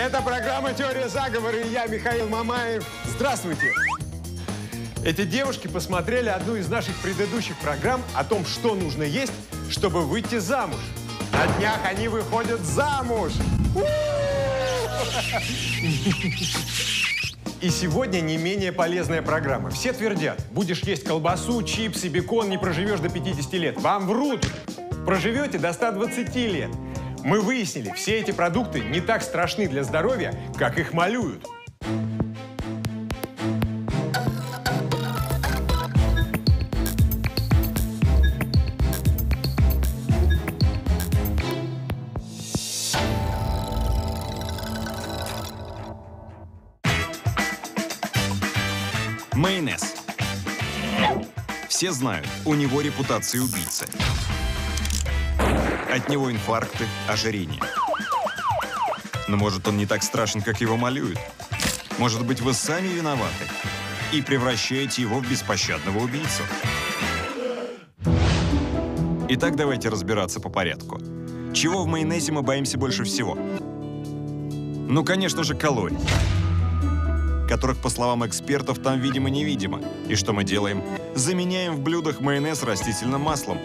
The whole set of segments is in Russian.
Это программа «Теория заговора» и я, Михаил Мамаев. Здравствуйте! Эти девушки посмотрели одну из наших предыдущих программ о том, что нужно есть, чтобы выйти замуж. На днях они выходят замуж! И сегодня не менее полезная программа. Все твердят, будешь есть колбасу, чипсы, бекон, не проживешь до 50 лет. Вам врут! Проживете до 120 лет. Мы выяснили, все эти продукты не так страшны для здоровья, как их малюют. Майонез. Все знают, у него репутация убийцы. От него инфаркты, ожирение. Но может он не так страшен, как его малюют? Может быть, вы сами виноваты и превращаете его в беспощадного убийцу? Итак, давайте разбираться по порядку. Чего в майонезе мы боимся больше всего? Ну, конечно же, калорий которых, по словам экспертов, там видимо-невидимо. И что мы делаем? Заменяем в блюдах майонез растительным маслом.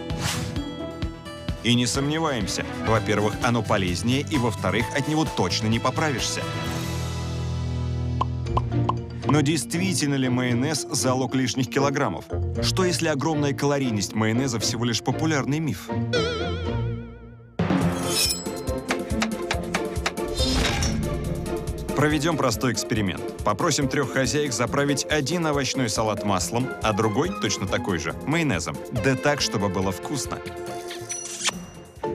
И не сомневаемся, во-первых, оно полезнее, и во-вторых, от него точно не поправишься. Но действительно ли майонез – залог лишних килограммов? Что если огромная калорийность майонеза всего лишь популярный миф? Проведем простой эксперимент. Попросим трех хозяек заправить один овощной салат маслом, а другой, точно такой же, майонезом. Да так, чтобы было вкусно.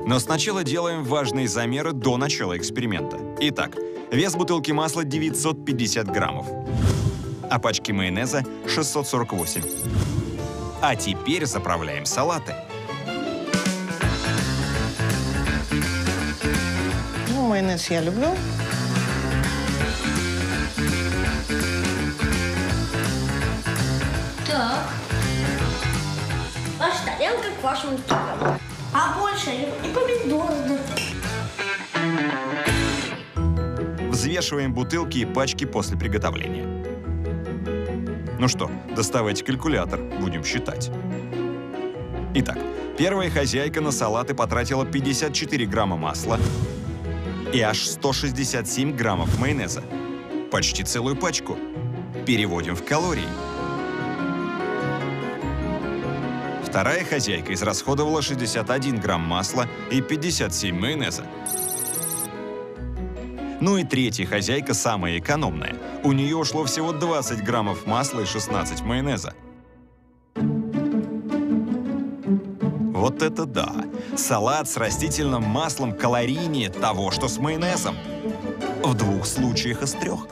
Но сначала делаем важные замеры до начала эксперимента. Итак, вес бутылки масла 950 граммов, а пачки майонеза 648. А теперь заправляем салаты. Ну, майонез я люблю. Так. Ваша тарелка к вашим услугам. А больше и помидоры. Взвешиваем бутылки и пачки после приготовления. Ну что, доставайте калькулятор, будем считать. Итак, первая хозяйка на салаты потратила 54 грамма масла и аж 167 граммов майонеза. Почти целую пачку. Переводим в калории. Вторая хозяйка израсходовала 61 грамм масла и 57 майонеза. Ну и третья хозяйка самая экономная. У нее ушло всего 20 граммов масла и 16 майонеза. Вот это да! Салат с растительным маслом калорийнее того, что с майонезом. В двух случаях из трех.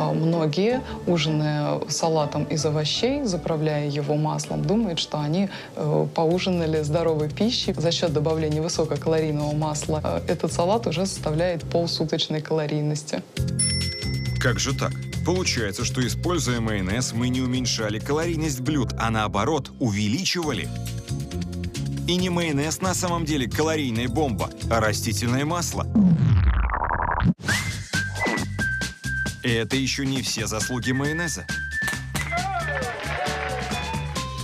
А Многие, ужиная салатом из овощей, заправляя его маслом, думают, что они э, поужинали здоровой пищей. За счет добавления высококалорийного масла э, этот салат уже составляет полсуточной калорийности. Как же так? Получается, что используя майонез, мы не уменьшали калорийность блюд, а наоборот, увеличивали. И не майонез на самом деле калорийная бомба, а растительное масло. Это еще не все заслуги майонеза.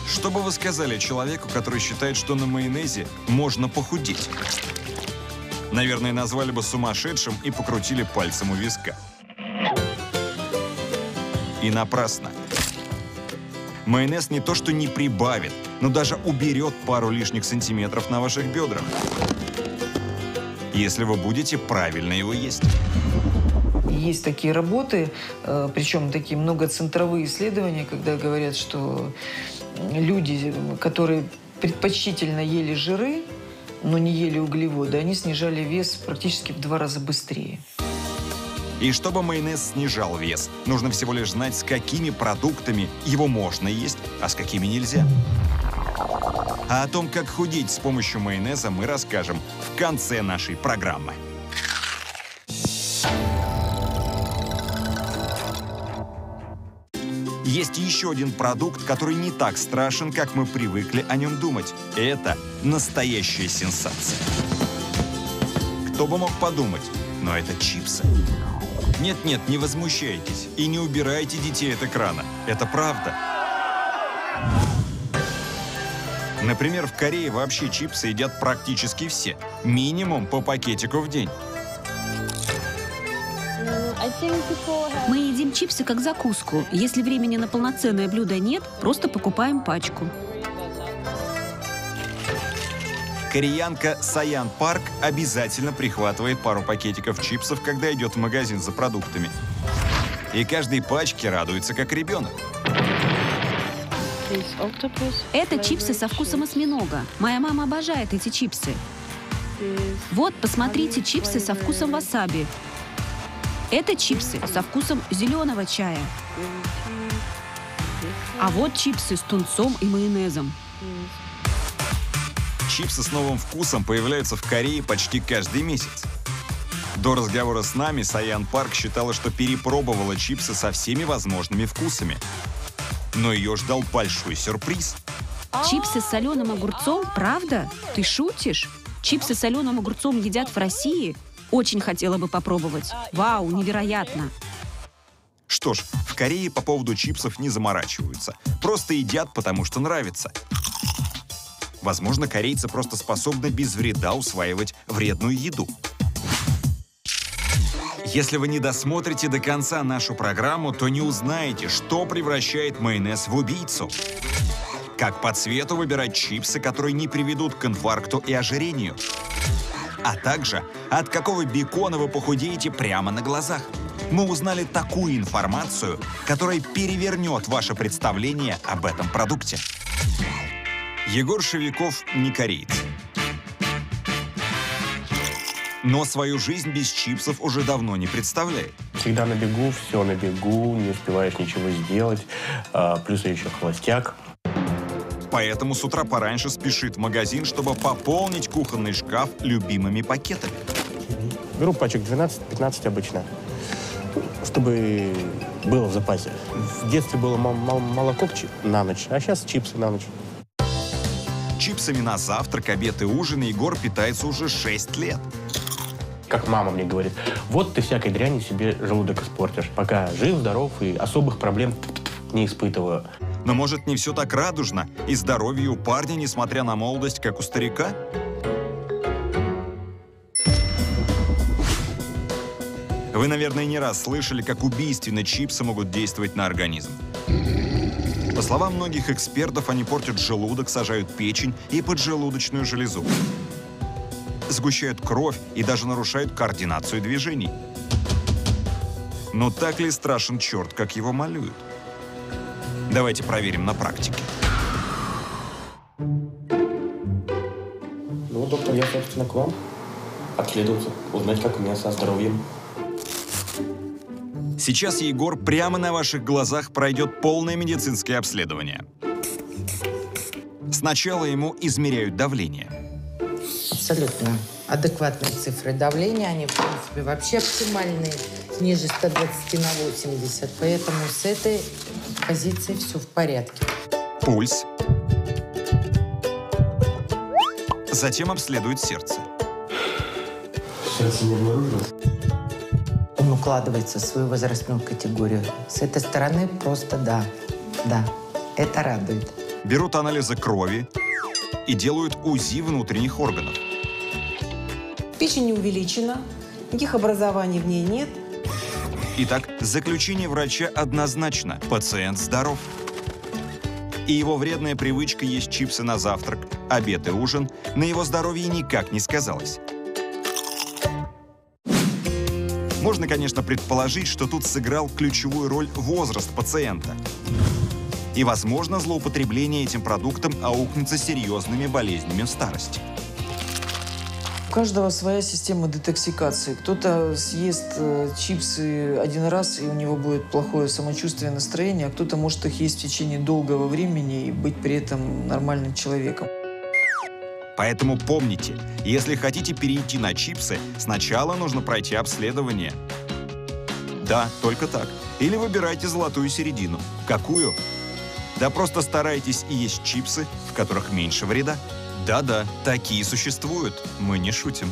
Что бы вы сказали человеку, который считает, что на майонезе можно похудеть? Наверное, назвали бы сумасшедшим и покрутили пальцем у виска. И напрасно. Майонез не то что не прибавит, но даже уберет пару лишних сантиметров на ваших бедрах. Если вы будете правильно его есть. Есть такие работы, э, причем такие многоцентровые исследования, когда говорят, что люди, которые предпочтительно ели жиры, но не ели углеводы, они снижали вес практически в два раза быстрее. И чтобы майонез снижал вес, нужно всего лишь знать, с какими продуктами его можно есть, а с какими нельзя. А о том, как худеть с помощью майонеза, мы расскажем в конце нашей программы. Есть еще один продукт, который не так страшен, как мы привыкли о нем думать. Это настоящая сенсация. Кто бы мог подумать, но это чипсы. Нет-нет, не возмущайтесь и не убирайте детей от экрана. Это правда. Например, в Корее вообще чипсы едят практически все. Минимум по пакетику в день. Едим чипсы как закуску. Если времени на полноценное блюдо нет, просто покупаем пачку. Кореянка Саян Парк обязательно прихватывает пару пакетиков чипсов, когда идет в магазин за продуктами. И каждой пачке радуется, как ребенок. Это чипсы со вкусом осьминога. Моя мама обожает эти чипсы. Вот, посмотрите, чипсы со вкусом васаби. Это чипсы со вкусом зеленого чая. А вот чипсы с тунцом и майонезом. Чипсы с новым вкусом появляются в Корее почти каждый месяц. До разговора с нами Саян Парк считала, что перепробовала чипсы со всеми возможными вкусами. Но ее ждал большой сюрприз. Чипсы с соленым огурцом? Правда? Ты шутишь? Чипсы с соленым огурцом едят в России? Очень хотела бы попробовать. Вау, невероятно. Что ж, в Корее по поводу чипсов не заморачиваются. Просто едят, потому что нравится. Возможно, корейцы просто способны без вреда усваивать вредную еду. Если вы не досмотрите до конца нашу программу, то не узнаете, что превращает майонез в убийцу. Как по цвету выбирать чипсы, которые не приведут к инфаркту и ожирению. А также, от какого бекона вы похудеете прямо на глазах. Мы узнали такую информацию, которая перевернет ваше представление об этом продукте. Егор Шевиков не кореец. Но свою жизнь без чипсов уже давно не представляет. Всегда на бегу, все на бегу, не успеваешь ничего сделать. А, плюс я еще холостяк. Поэтому с утра пораньше спешит в магазин, чтобы пополнить кухонный шкаф любимыми пакетами. Беру пачек 12-15 обычно, чтобы было в запасе. В детстве было мол- мол- молоко на ночь, а сейчас чипсы на ночь. Чипсами на завтрак, обед и ужин Егор питается уже 6 лет. Как мама мне говорит, вот ты всякой дряни себе желудок испортишь. Пока жив, здоров и особых проблем не испытываю. Но может не все так радужно, и здоровье у парня, несмотря на молодость, как у старика? Вы, наверное, не раз слышали, как убийственно чипсы могут действовать на организм. По словам многих экспертов, они портят желудок, сажают печень и поджелудочную железу. Сгущают кровь и даже нарушают координацию движений. Но так ли страшен черт, как его малюют? Давайте проверим на практике. Ну, доктор, я, собственно, к вам обследоваться, узнать, как у меня со здоровьем. Сейчас Егор прямо на ваших глазах пройдет полное медицинское обследование. Сначала ему измеряют давление. Абсолютно адекватные цифры давления. Они, в принципе, вообще оптимальные. Ниже 120 на 80. Поэтому с этой позиции все в порядке. Пульс. Затем обследуют сердце. Сердце не обнаружилось. Он укладывается в свою возрастную категорию. С этой стороны просто да. Да. Это радует. Берут анализы крови и делают УЗИ внутренних органов. Печень не увеличена, никаких образований в ней нет. Итак, заключение врача однозначно. Пациент здоров. И его вредная привычка есть чипсы на завтрак, обед и ужин на его здоровье никак не сказалось. Можно, конечно, предположить, что тут сыграл ключевую роль возраст пациента. И, возможно, злоупотребление этим продуктом аукнется серьезными болезнями в старости. Каждого своя система детоксикации. Кто-то съест э, чипсы один раз, и у него будет плохое самочувствие, настроение, а кто-то может их есть в течение долгого времени и быть при этом нормальным человеком. Поэтому помните, если хотите перейти на чипсы, сначала нужно пройти обследование. Да, только так. Или выбирайте золотую середину. Какую? Да просто старайтесь и есть чипсы, в которых меньше вреда. Да-да, такие существуют, мы не шутим.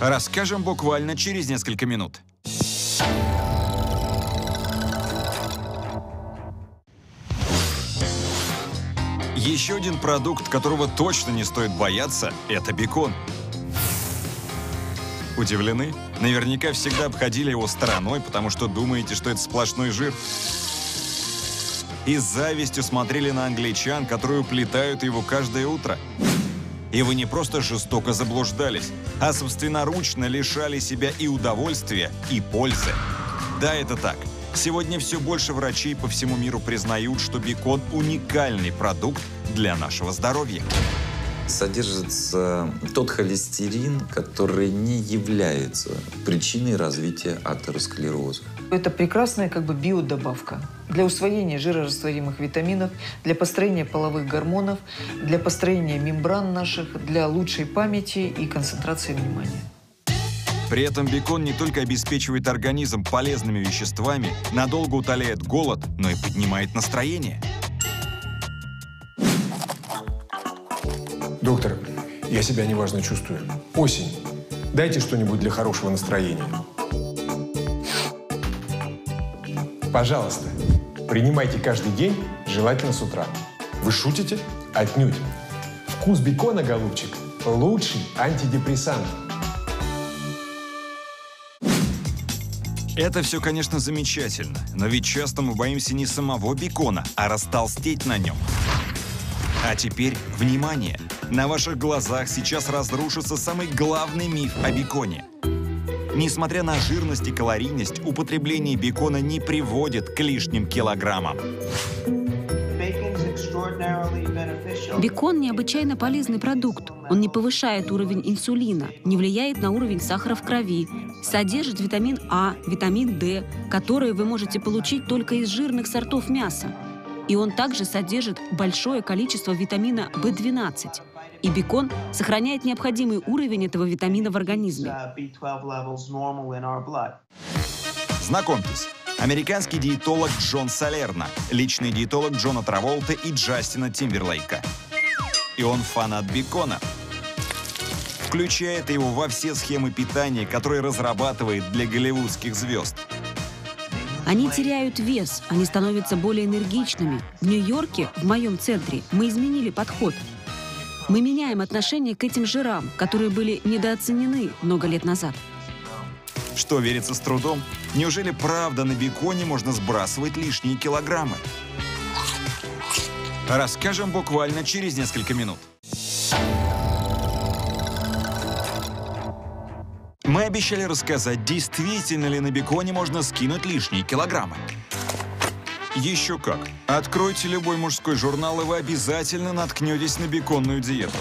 Расскажем буквально через несколько минут. Еще один продукт, которого точно не стоит бояться, это бекон. Удивлены? Наверняка всегда обходили его стороной, потому что думаете, что это сплошной жир. И с завистью смотрели на англичан, которые уплетают его каждое утро. И вы не просто жестоко заблуждались, а собственноручно лишали себя и удовольствия, и пользы. Да, это так. Сегодня все больше врачей по всему миру признают, что бекон – уникальный продукт для нашего здоровья. Содержится тот холестерин, который не является причиной развития атеросклероза. Это прекрасная как бы биодобавка для усвоения жирорастворимых витаминов, для построения половых гормонов, для построения мембран наших, для лучшей памяти и концентрации внимания. При этом бекон не только обеспечивает организм полезными веществами, надолго утоляет голод, но и поднимает настроение. Доктор, я себя неважно чувствую. Осень. Дайте что-нибудь для хорошего настроения. Пожалуйста, принимайте каждый день, желательно с утра. Вы шутите? Отнюдь. Вкус бекона, голубчик, лучший антидепрессант. Это все, конечно, замечательно, но ведь часто мы боимся не самого бекона, а растолстеть на нем. А теперь, внимание! На ваших глазах сейчас разрушится самый главный миф о беконе. Несмотря на жирность и калорийность, употребление бекона не приводит к лишним килограммам. Бекон – необычайно полезный продукт. Он не повышает уровень инсулина, не влияет на уровень сахара в крови, содержит витамин А, витамин D, которые вы можете получить только из жирных сортов мяса. И он также содержит большое количество витамина В12. И бекон сохраняет необходимый уровень этого витамина в организме. Знакомьтесь, американский диетолог Джон Салерно, личный диетолог Джона Траволта и Джастина Тимберлейка. И он фанат бекона. Включает его во все схемы питания, которые разрабатывает для голливудских звезд. Они теряют вес, они становятся более энергичными. В Нью-Йорке, в моем центре, мы изменили подход. Мы меняем отношение к этим жирам, которые были недооценены много лет назад. Что верится с трудом? Неужели правда на беконе можно сбрасывать лишние килограммы? Расскажем буквально через несколько минут. Мы обещали рассказать, действительно ли на беконе можно скинуть лишние килограммы. Еще как. Откройте любой мужской журнал, и вы обязательно наткнетесь на беконную диету.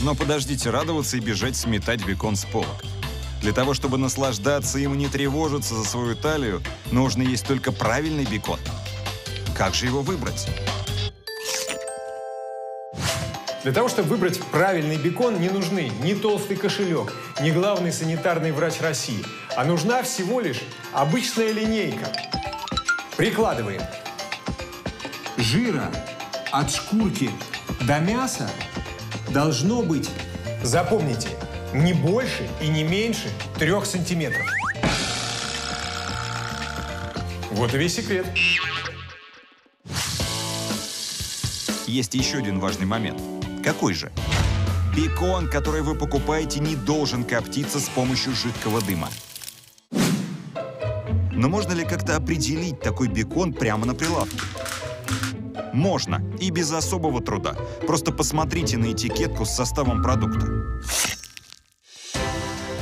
Но подождите радоваться и бежать сметать бекон с полок. Для того, чтобы наслаждаться им и не тревожиться за свою талию, нужно есть только правильный бекон. Как же его выбрать? Для того, чтобы выбрать правильный бекон, не нужны ни толстый кошелек, ни главный санитарный врач России, а нужна всего лишь обычная линейка. Прикладываем. Жира от шкурки до мяса должно быть, запомните, не больше и не меньше трех сантиметров. Вот и весь секрет. Есть еще один важный момент. Какой же? Бекон, который вы покупаете, не должен коптиться с помощью жидкого дыма. Но можно ли как-то определить такой бекон прямо на прилавке? Можно, и без особого труда. Просто посмотрите на этикетку с составом продукта.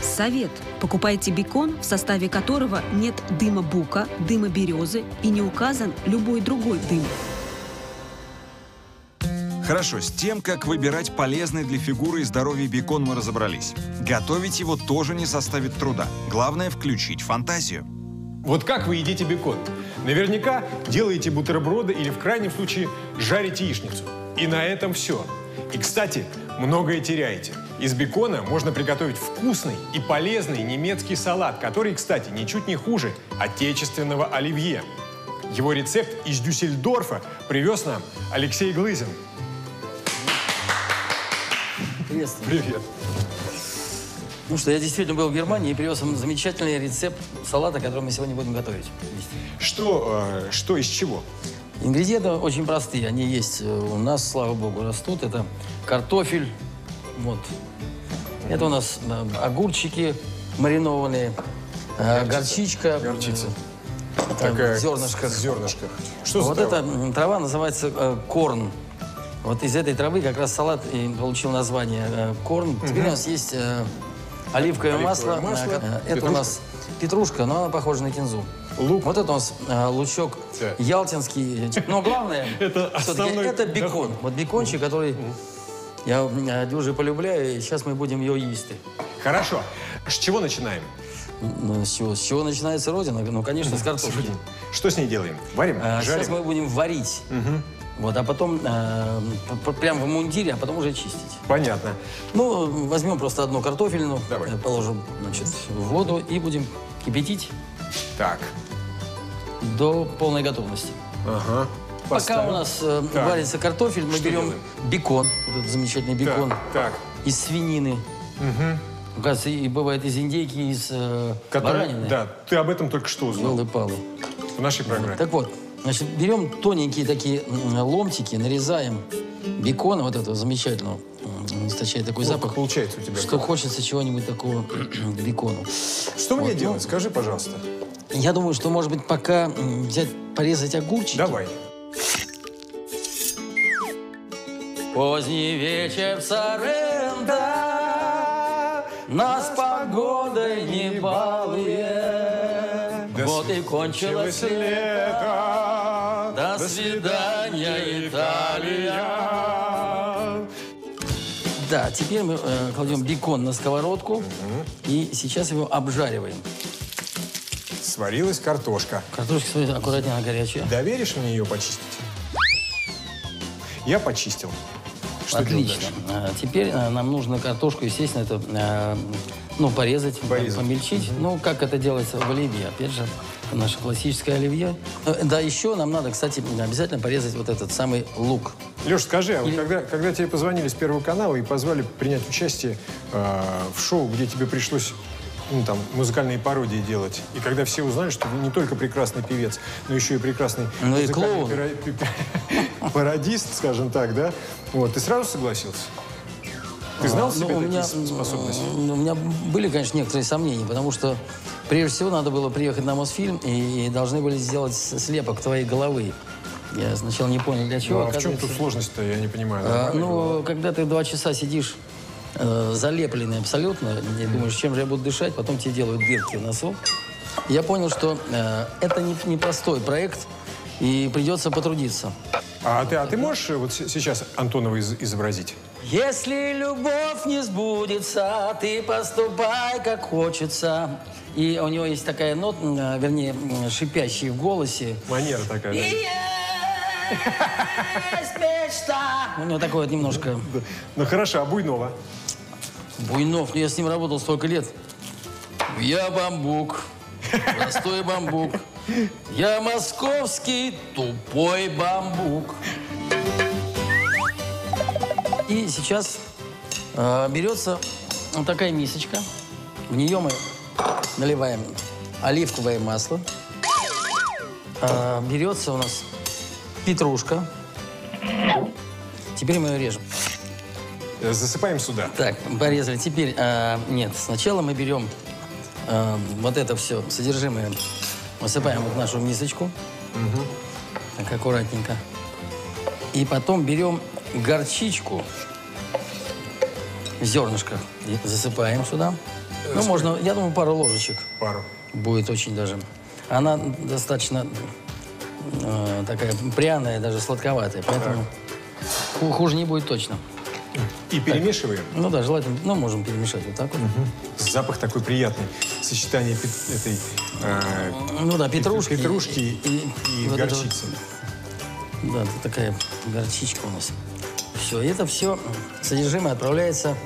Совет. Покупайте бекон, в составе которого нет дыма бука, дыма березы и не указан любой другой дым. Хорошо, с тем, как выбирать полезный для фигуры и здоровья бекон мы разобрались. Готовить его тоже не составит труда. Главное – включить фантазию. Вот как вы едите бекон? Наверняка делаете бутерброды или в крайнем случае жарите яичницу. И на этом все. И, кстати, многое теряете. Из бекона можно приготовить вкусный и полезный немецкий салат, который, кстати, ничуть не хуже отечественного оливье. Его рецепт из Дюссельдорфа привез нам Алексей Глызин. Приветствую. Привет. Ну что, я действительно был в Германии и привез вам замечательный рецепт салата, который мы сегодня будем готовить. Что, э, что из чего? Ингредиенты очень простые. Они есть э, у нас, слава богу, растут. Это картофель, вот. Это у нас огурчики маринованные, э, горчичка. Горчица. э, Такая в зернышках. Что за вот трава? эта трава называется э, корн. Вот из этой травы как раз салат и получил название э, корн. Теперь у нас есть э, оливковое, Оливковое масло. масло, Э, это петрушка. у нас петрушка, но она похожа на кинзу. Лук. Вот это у нас э, лучок Так. ялтинский. Но главное, Это основной это бекон. Вот бекончик, который я дюже полюбляю, и сейчас мы будем его есть. Хорошо. С чего начинаем? Ну, с, чего, с чего начинается родина? Ну, конечно, с картошки. Что с ней делаем? Варим? А, Жарим? Сейчас мы будем варить. Вот, а потом э, прям в мундире, а потом уже чистить. Понятно. Ну, возьмем просто одну картофельную, Давай. э, положим, значит, в воду и будем кипятить Так. до полной готовности. Ага. Пока Поставим. у нас э, Так. варится картофель, мы Что берем делаем? бекон, вот этот замечательный бекон Так, так. из свинины. Мгм. Оказывается, и бывает из индейки, из э, Который- баранины. Да, ты об этом только что узнал. Елы-палы. В нашей программе. Так вот, значит, берем тоненькие такие ломтики, нарезаем бекона вот этого замечательного. м, Источает такой Вот запах. получается у тебя. Что хочется чего-нибудь такого к бекону. Что мне Вот, ну, делать? Скажи, пожалуйста. Я думаю, что, может быть, пока взять, порезать огурчики. Давай. Поздний вечер в Соренто Нас погодой не балует Вот и кончилось лето До свидания, Италия Да, теперь мы э, кладем бекон на сковородку И сейчас его обжариваем Сварилась картошка. Картошка своя аккуратнее, она горячая Доверишь мне ее почистить? Я почистил. Что Отлично. А, Теперь а, нам нужно картошку, естественно, это, а, ну, порезать, Порезать. помельчить. Ну, как это делается в оливье. Опять же, наше классическое оливье. Э, Да, еще нам надо, кстати, обязательно порезать вот этот самый лук. Леш, скажи, а вот Или- когда, когда тебе позвонили с Первого канала и позвали принять участие э, в шоу, где тебе пришлось ну, там, музыкальные пародии делать, и когда все узнали, что ты не только прекрасный певец, но еще и прекрасный Ну и клоун. пародист, скажем так, да? Вот, ты сразу согласился? Ты знал А, себе ну, у меня, способности? м, У меня были, конечно, некоторые сомнения, потому что прежде всего надо было приехать на Мосфильм и должны были сделать слепок твоей головы. Я сначала не понял, для чего. Ну, а в чем тут сложность-то, я не понимаю. А, ну, когда ты два часа сидишь э, залепленный абсолютно, и думаешь, чем же я буду дышать, потом тебе делают дырки в носу. Я понял, что э, это не- непростой проект, и придется потрудиться. А ты, а ты можешь э, вот сейчас Антонова из- изобразить? Если любовь не сбудется, ты поступай, как хочется. И у него есть такая нота, э, вернее, шипящая в голосе. Манера такая, да? Есть мечта. У него такое вот немножко... Ну хорошо, а Буйнова? Буйнов, ну я с ним работал столько лет. Я бамбук, простой бамбук. Я московский тупой бамбук. И сейчас э, берется вот такая мисочка. В нее мы наливаем оливковое масло. Э, берется у нас петрушка. Теперь мы ее режем. Э, Засыпаем сюда. Так, порезали. Теперь, а, нет, сначала мы берем а, вот это все содержимое, высыпаем в нашу мисочку. Так, аккуратненько. И потом берем горчичку в зернышках засыпаем сюда. Ну, можно, я думаю, пару ложечек Пару. будет очень даже. Она достаточно э, такая пряная, даже сладковатая, поэтому ху- хуже не будет точно. И перемешиваем. Ну да, желательно, ну, можем перемешать вот так вот. Запах такой приятный. Сочетание пет- этой э, Ну да, петрушки. петрушки и, и вот это горчицы. вот. да, это такая горчичка у нас. Все, это все содержимое отправляется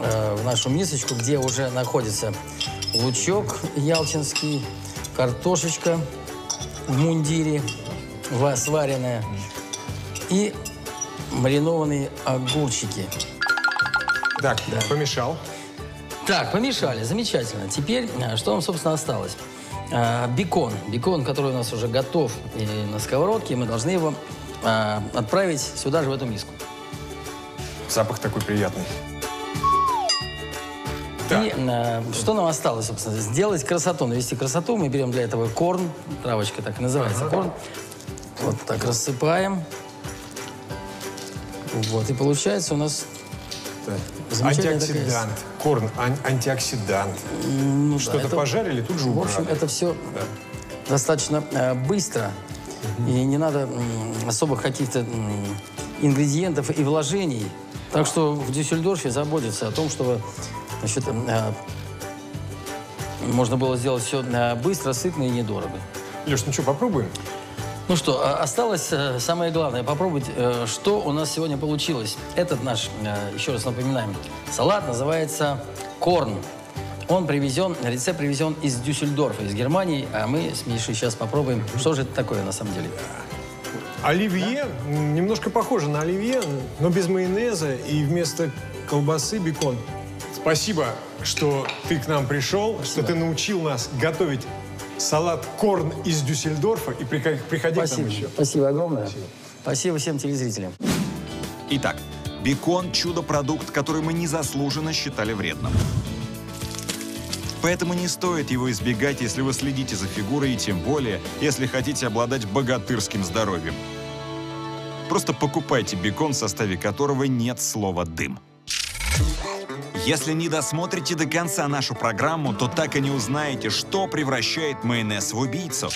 э, в нашу мисочку, где уже находится лучок ялтинский, картошечка в мундире, ва- сваренная, и маринованные огурчики. Так, помешал. Так, помешали, замечательно. Теперь, э, что нам, собственно, осталось? а, бекон. Бекон, который у нас уже готов и на сковородке, мы должны его а, отправить сюда же, в эту миску. Запах такой приятный. И а, что нам осталось, собственно? Сделать красоту, навести красоту. Мы берем для этого корн, травочка так и называется, Ага. корн. Вот так рассыпаем. Вот, и получается у нас замечательная такая- Антиоксидант. Корн, ан- антиоксидант. Ну да, Что-то это- пожарили, тут же В общем, убрали. это все достаточно э, быстро. И не надо м, особых каких-то ингредиентов и вложений. Так что в Дюссельдорфе заботятся о том, чтобы значит, э, можно было сделать все быстро, сытно и недорого. Леш, ну что, попробуем? Ну что, а- осталось э, самое главное попробовать, э, что у нас сегодня получилось. Этот наш, э, еще раз напоминаем, салат называется корн. Он привезен, рецепт привезен из Дюссельдорфа, из Германии, а мы с Мишей сейчас попробуем, что же это такое на самом деле. Оливье м, немножко похоже на оливье, но без майонеза и вместо колбасы бекон. Спасибо, что ты к нам пришел, что ты научил нас готовить салат корн из Дюссельдорфа. И приходи, приходи к нам Спасибо. еще. Спасибо огромное. Спасибо всем телезрителям. Итак, бекон – чудо-продукт, который мы незаслуженно считали вредным. Поэтому не стоит его избегать, если вы следите за фигурой, и тем более, если хотите обладать богатырским здоровьем. Просто покупайте бекон, в составе которого нет слова «дым». Если не досмотрите до конца нашу программу, то так и не узнаете, что превращает майонез в убийцу.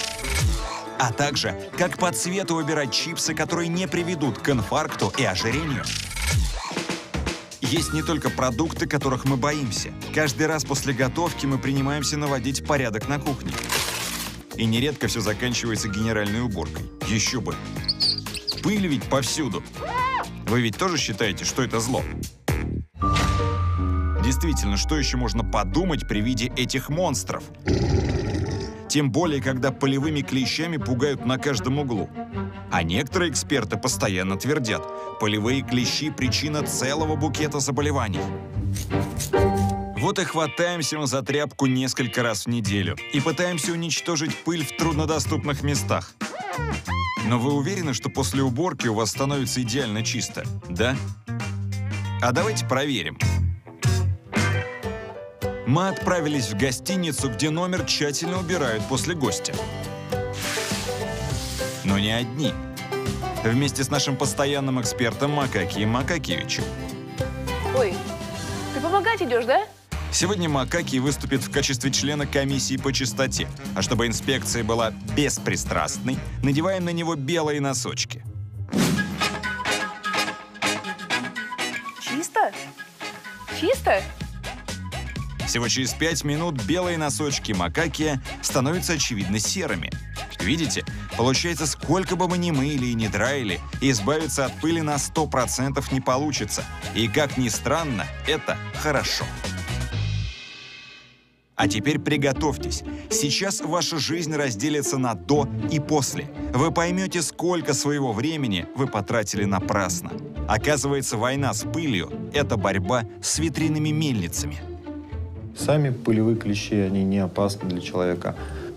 А также, как по цвету выбирать чипсы, которые не приведут к инфаркту и ожирению. Есть не только продукты, которых мы боимся. Каждый раз после готовки мы принимаемся наводить порядок на кухне. И нередко все заканчивается генеральной уборкой. Еще бы. Пыль ведь повсюду. Вы ведь тоже считаете, что это зло? Действительно, что еще можно подумать при виде этих монстров? Тем более, когда полевыми клещами пугают на каждом углу. А некоторые эксперты постоянно твердят, полевые клещи – причина целого букета заболеваний. Вот и хватаемся мы за тряпку несколько раз в неделю и пытаемся уничтожить пыль в труднодоступных местах. Но вы уверены, что после уборки у вас становится идеально чисто, да? А давайте проверим. Мы отправились в гостиницу, где номер тщательно убирают после гостя. Но не одни. Вместе с нашим постоянным экспертом Макакием Макакевичем. Ой, ты помогать идешь, да? Сегодня Макаки выступит в качестве члена комиссии по чистоте. А чтобы инспекция была беспристрастной, надеваем на него белые носочки. Чисто? Чисто? Всего через пять минут белые носочки Макакия становятся очевидно серыми. Видите? Получается, сколько бы мы ни мыли и не драили, избавиться от пыли на 100% не получится. И как ни странно, это хорошо. А теперь приготовьтесь. Сейчас ваша жизнь разделится на «до» и «после». Вы поймете, сколько своего времени вы потратили напрасно. Оказывается, война с пылью – это борьба с ветряными мельницами. Сами пылевые клещи, они не опасны для человека.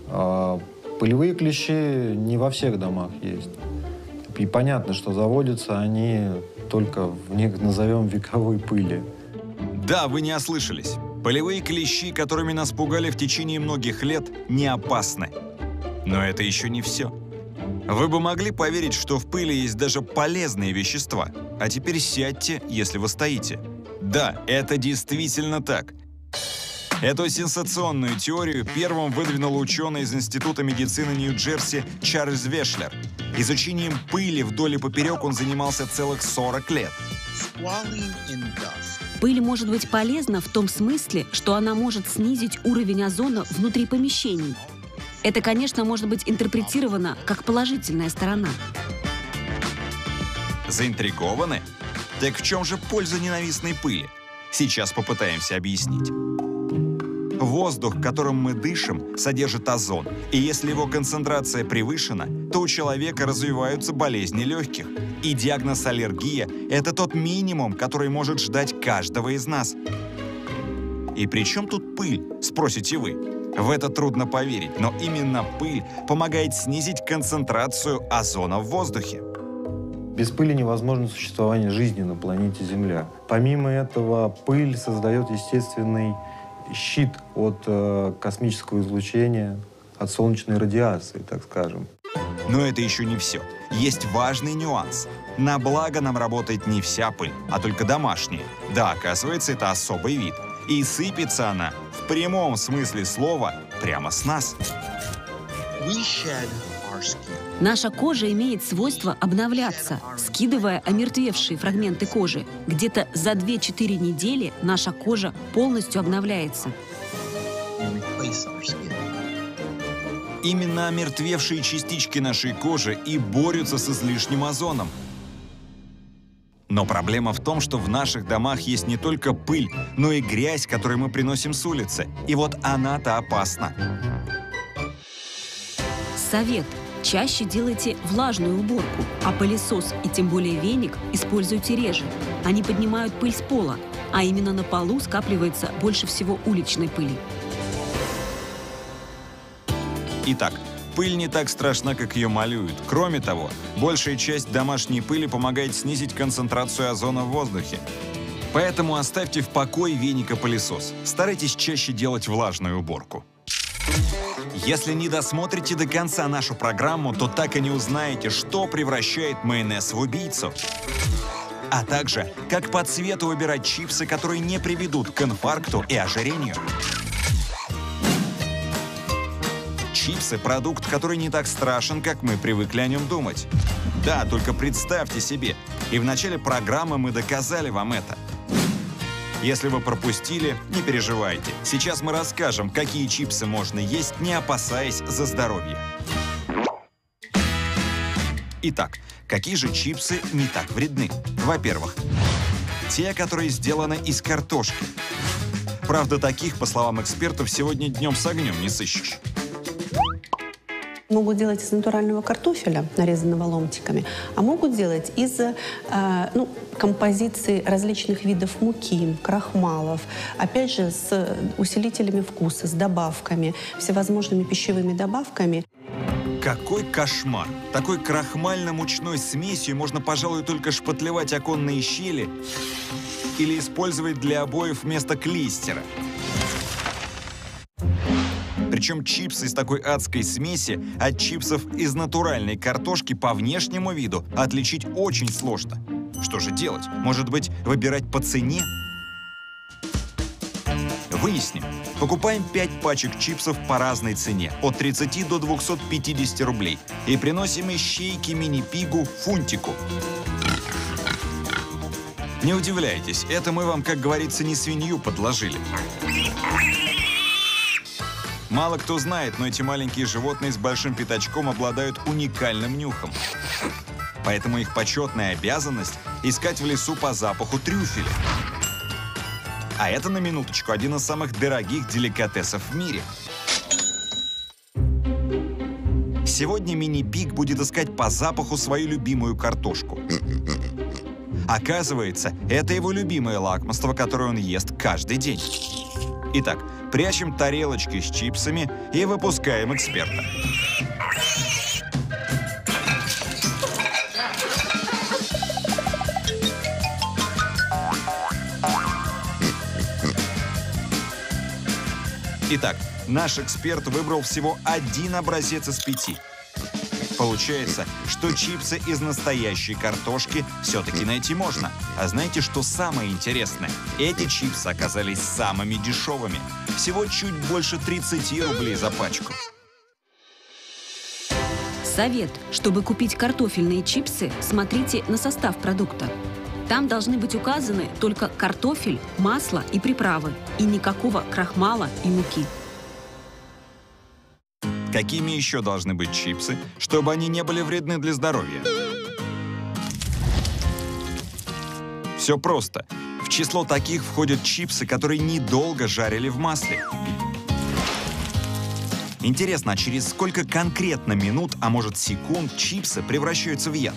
А пылевые клещи не во всех домах есть. И понятно, что заводятся они только в, назовем, вековой пыли. Да, вы не ослышались. Полевые клещи, которыми нас пугали в течение многих лет, не опасны. Но это еще не все. Вы бы могли поверить, что в пыли есть даже полезные вещества. А теперь сядьте, если вы стоите. Да, это действительно так. Эту сенсационную теорию первым выдвинул ученый из Института медицины Нью-Джерси Чарльз Вешлер. Изучением пыли вдоль и поперек он занимался целых 40 лет. Пыль может быть полезна в том смысле, что она может снизить уровень озона внутри помещений. Это, конечно, может быть интерпретировано как положительная сторона. Заинтригованы? Так в чем же польза ненавистной пыли? Сейчас попытаемся объяснить. Воздух, которым мы дышим, содержит озон, и если его концентрация превышена, то у человека развиваются болезни легких. И диагноз аллергия – это тот минимум, который может ждать каждого из нас. И при чем тут пыль, спросите вы? В это трудно поверить, но именно пыль помогает снизить концентрацию озона в воздухе. Без пыли невозможно существование жизни на планете Земля. Помимо этого, пыль создает естественный щит от э, космического излучения, от солнечной радиации, так скажем. Но это еще не все. Есть важный нюанс. На благо нам работает не вся пыль, а только домашняя. Да, оказывается, это особый вид. И сыпется она в прямом смысле слова прямо с нас. Наша кожа имеет свойство обновляться, скидывая омертвевшие фрагменты кожи. Где-то за 2-4 недели наша кожа полностью обновляется. Именно омертвевшие частички нашей кожи и борются с излишним озоном. Но проблема в том, что в наших домах есть не только пыль, но и грязь, которую мы приносим с улицы. И вот она-то опасна. Совет. Чаще делайте влажную уборку, а пылесос и тем более веник используйте реже. Они поднимают пыль с пола, а именно на полу скапливается больше всего уличной пыли. Итак, пыль не так страшна, как ее малюют. Кроме того, большая часть домашней пыли помогает снизить концентрацию озона в воздухе. Поэтому оставьте в покое веника-пылесос. Старайтесь чаще делать влажную уборку. Если не досмотрите до конца нашу программу, то так и не узнаете, что превращает майонез в убийцу. А также, как по цвету выбирать чипсы, которые не приведут к инфаркту и ожирению. Чипсы – продукт, который не так страшен, как мы привыкли о нем думать. Да, только представьте себе, и в начале программы мы доказали вам это. Если вы пропустили, не переживайте. Сейчас мы расскажем, какие чипсы можно есть, не опасаясь за здоровье. Итак, какие же чипсы не так вредны? Во-первых, те, которые сделаны из картошки. Правда, таких, по словам экспертов, сегодня днем с огнем не сыщешь. Могут делать из натурального картофеля, нарезанного ломтиками, а могут делать из э, ну, композиции различных видов муки, крахмалов, опять же, с усилителями вкуса, с добавками, всевозможными пищевыми добавками. Какой кошмар! Такой крахмально-мучной смесью можно, пожалуй, только шпатлевать оконные щели или использовать для обоев вместо клистера. Причем чипсы из такой адской смеси от чипсов из натуральной картошки по внешнему виду отличить очень сложно. Что же делать? Может быть, выбирать по цене? Выясним. Покупаем 5 пачек чипсов по разной цене, от 30 до 250 рублей, и приносим ищейки мини-пигу фунтику. Не удивляйтесь, это мы вам, как говорится, не свинью подложили. Мало кто знает, но эти маленькие животные с большим пятачком обладают уникальным нюхом. Поэтому их почетная обязанность – искать в лесу по запаху трюфеля. А это, на минуточку, один из самых дорогих деликатесов в мире. Сегодня мини-пик будет искать по запаху свою любимую картошку. Оказывается, это его любимое лакомство, которое он ест каждый день. Итак, прячем тарелочки с чипсами и выпускаем эксперта. Итак, наш эксперт выбрал всего один образец из пяти. Получается, что чипсы из настоящей картошки все-таки найти можно. А знаете, что самое интересное? Эти чипсы оказались самыми дешевыми. Всего чуть больше 30 рублей за пачку. Совет. Чтобы купить картофельные чипсы, смотрите на состав продукта. Там должны быть указаны только картофель, масло и приправы, и никакого крахмала и муки. Какими еще должны быть чипсы, чтобы они не были вредны для здоровья? Все просто. В число таких входят чипсы, которые недолго жарили в масле. Интересно, а через сколько конкретно минут, а может секунд, чипсы превращаются в яд?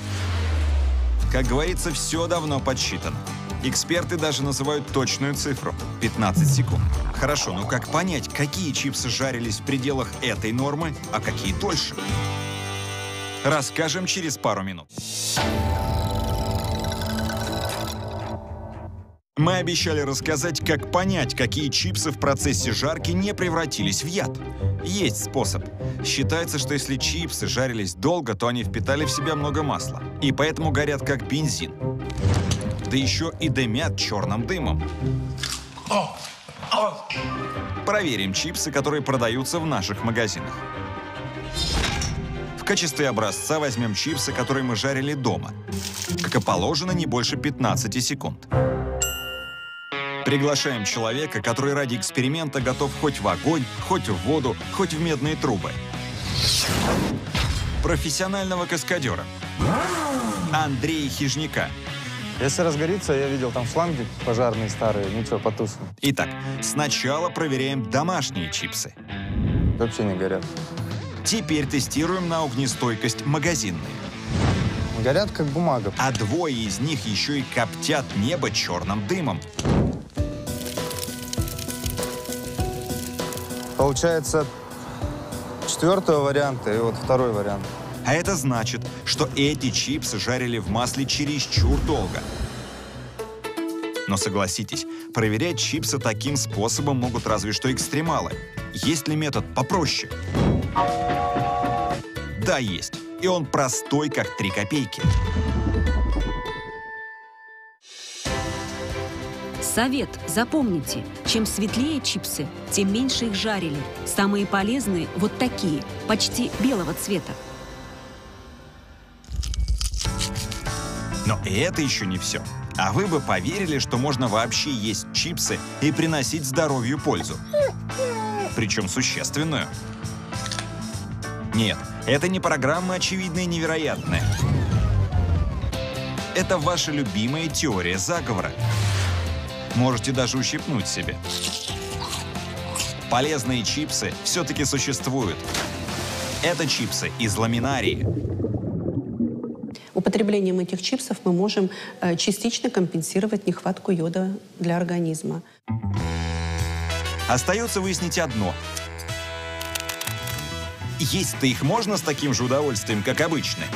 Как говорится, все давно подсчитано. Эксперты даже называют точную цифру – 15 секунд. Хорошо, но как понять, какие чипсы жарились в пределах этой нормы, а какие дольше? Расскажем через пару минут. Мы обещали рассказать, как понять, какие чипсы в процессе жарки не превратились в яд. Есть способ. Считается, что если чипсы жарились долго, то они впитали в себя много масла. И поэтому горят как бензин. Да еще и дымят черным дымом. Проверим чипсы, которые продаются в наших магазинах. В качестве образца возьмем чипсы, которые мы жарили дома. Как и положено, не больше 15 секунд. Приглашаем человека, который ради эксперимента готов хоть в огонь, хоть в воду, хоть в медные трубы. Профессионального каскадера. Андрея Хижняка. Если разгорится, я видел там шланги пожарные старые, ничего, потушим. Итак, сначала проверяем домашние чипсы. Вообще не горят. Теперь тестируем на огнестойкость магазинные. Горят как бумага. А двое из них еще и коптят небо черным дымом. Получается, четвертого варианта и вот второй вариант. А это значит, что эти чипсы жарили в масле чересчур долго. Но согласитесь, проверять чипсы таким способом могут разве что экстремалы. Есть ли метод попроще? Да, есть. И он простой, как три копейки. Совет. Запомните, чем светлее чипсы, тем меньше их жарили. Самые полезные вот такие, почти белого цвета. Но это еще не все. А вы бы поверили, что можно вообще есть чипсы и приносить здоровью пользу? Причем существенную. Нет, это не программа очевидная и невероятная. Это ваша любимая теория заговора. Можете даже ущипнуть себе. Полезные чипсы все-таки существуют. Это чипсы из ламинарии. Употреблением этих чипсов мы можем э, частично компенсировать нехватку йода для организма. Остается выяснить одно. Есть-то их можно с таким же удовольствием, как обычные.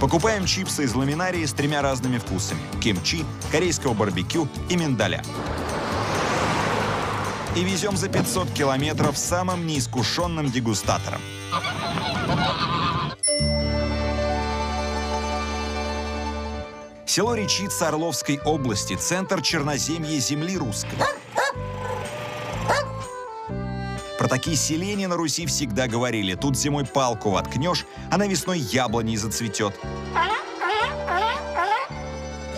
Покупаем чипсы из ламинарии с тремя разными вкусами – кимчи, корейского барбекю и миндаля. И везем за 500 километров самым неискушенным дегустатором. Село Речица Орловской области, центр черноземья земли русской. Про такие селения на Руси всегда говорили. Тут зимой палку воткнешь, а на весной яблоней зацветет.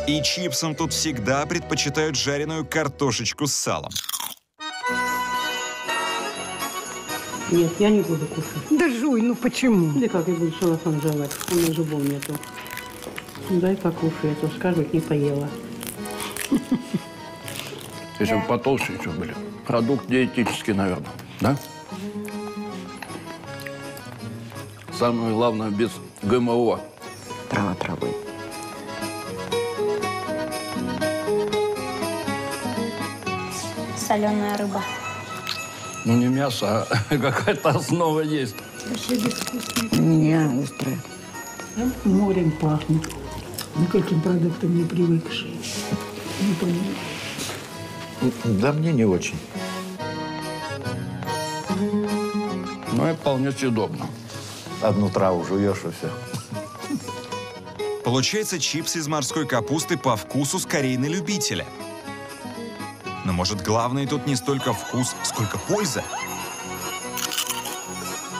И чипсам тут всегда предпочитают жареную картошечку с салом. Нет, я не буду кушать. Да жуй, ну почему? Да как я буду шалафан жевать? У меня зубов нету. Дай покушай, а то скажут, не поела. Если бы потолще еще были. Продукт диетический, наверное. Да? Самое главное, без ГМО. Трава травы. Соленая рыба. Ну, не мясо, а какая-то основа есть. Вообще безвкусная. Не, острая. Морем пахнет. Ну, к этим продуктам не привыкшие. Не понимаю. Да мне не очень. Ну, и вполне съедобно. Одну траву жуешь и все. Получается чипсы из морской капусты по вкусу скорее на любителя. Но может главное тут не столько вкус, сколько польза?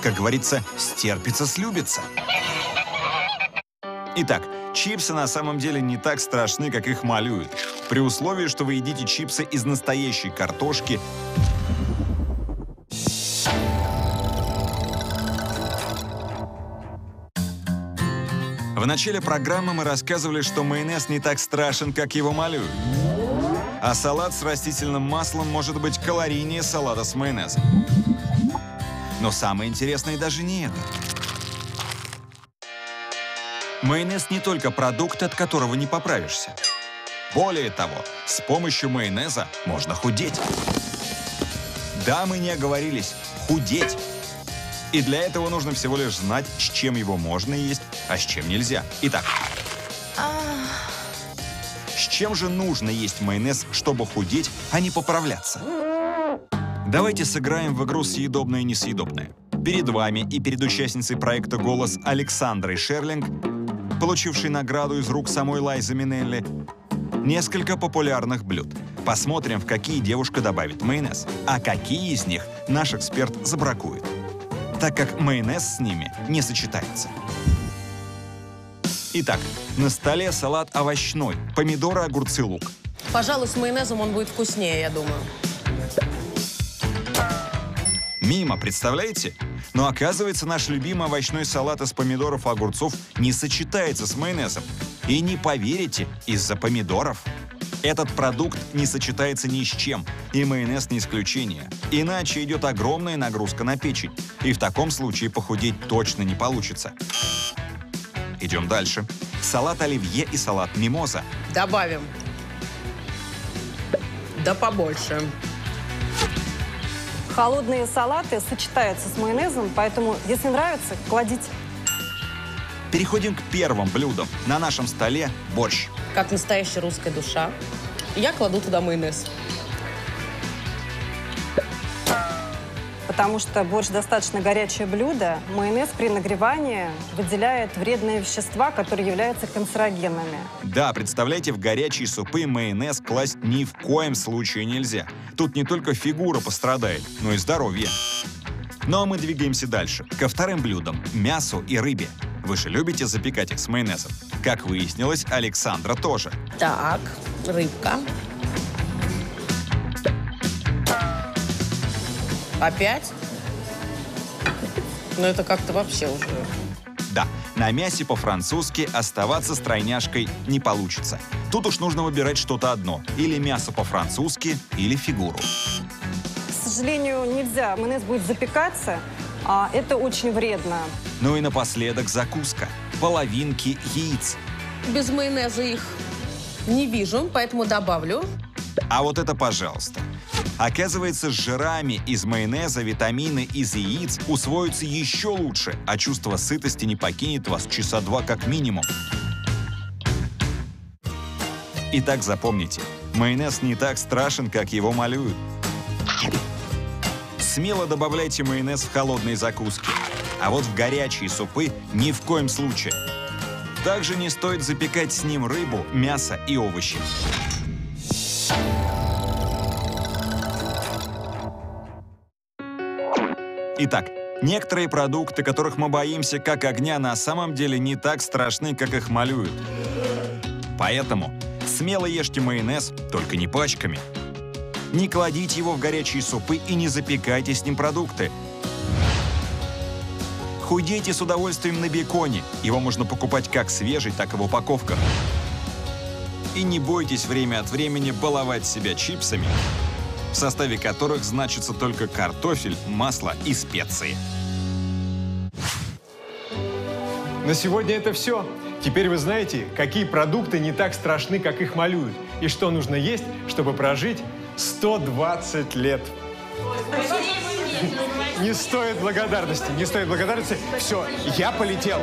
Как говорится, стерпится, слюбится. Итак, чипсы на самом деле не так страшны, как их малюют. При условии, что вы едите чипсы из настоящей картошки, В начале программы мы рассказывали, что майонез не так страшен, как его малюют. А салат с растительным маслом может быть калорийнее салата с майонезом. Но самое интересное даже не это. Майонез не только продукт, от которого не поправишься. Более того, с помощью майонеза можно худеть. Да, мы не оговорились. Худеть. И для этого нужно всего лишь знать, с чем его можно есть, а с чем нельзя. Итак, с чем же нужно есть майонез, чтобы худеть, а не поправляться? Давайте сыграем в игру «Съедобное и несъедобное». Перед вами и перед участницей проекта «Голос» Александрой Шерлинг, получившей награду из рук самой Лайзы Минелли, несколько популярных блюд. Посмотрим, в какие девушка добавит майонез, а какие из них наш эксперт забракует, так как майонез с ними не сочетается. Итак, на столе салат овощной, помидоры, огурцы, лук. Пожалуй, с майонезом он будет вкуснее, я думаю. Мимо, представляете? Но оказывается, наш любимый овощной салат из помидоров и огурцов не сочетается с майонезом. И не поверите, из-за помидоров. Этот продукт не сочетается ни с чем, и майонез не исключение. Иначе идет огромная нагрузка на печень, и в таком случае похудеть точно не получится. Идем дальше. Салат оливье и салат мимоза. Добавим. Да побольше. Холодные салаты сочетаются с майонезом, поэтому, если нравится, кладите. Переходим к первым блюдам. На нашем столе борщ. Как настоящая русская душа. Я кладу туда майонез. Потому что борщ достаточно горячее блюдо, майонез при нагревании выделяет вредные вещества, которые являются канцерогенами. Да, представляете, в горячие супы майонез класть ни в коем случае нельзя. Тут не только фигура пострадает, но и здоровье. Ну а мы двигаемся дальше, ко вторым блюдам – мясу и рыбе. Вы же любите запекать их с майонезом? Как выяснилось, Александра тоже. Так, рыбка. Опять? Ну это как-то вообще уже... Да, на мясе по-французски оставаться стройняшкой не получится. Тут уж нужно выбирать что-то одно. Или мясо по-французски, или фигуру. К сожалению, нельзя. Майонез будет запекаться, а это очень вредно. Ну и напоследок закуска. Половинки яиц. Без майонеза их не вижу, поэтому добавлю. А вот это пожалуйста. Оказывается, с жирами из майонеза витамины из яиц усвоятся еще лучше, а чувство сытости не покинет вас часа два как минимум. Итак, запомните, майонез не так страшен, как его малюют. Смело добавляйте майонез в холодные закуски, а вот в горячие супы ни в коем случае. Также не стоит запекать с ним рыбу, мясо и овощи. Итак, некоторые продукты, которых мы боимся как огня, на самом деле не так страшны, как их малюют. Поэтому смело ешьте майонез, только не пачками. Не кладите его в горячие супы и не запекайте с ним продукты. Худейте с удовольствием на беконе. Его можно покупать как свежий, так и в упаковках. И не бойтесь время от времени баловать себя чипсами, в составе которых значится только картофель, масло и специи. На сегодня это все. Теперь вы знаете, какие продукты не так страшны, как их малюют, и что нужно есть, чтобы прожить 120 лет. Не стоит благодарности, не стоит благодарности. Все, я полетел.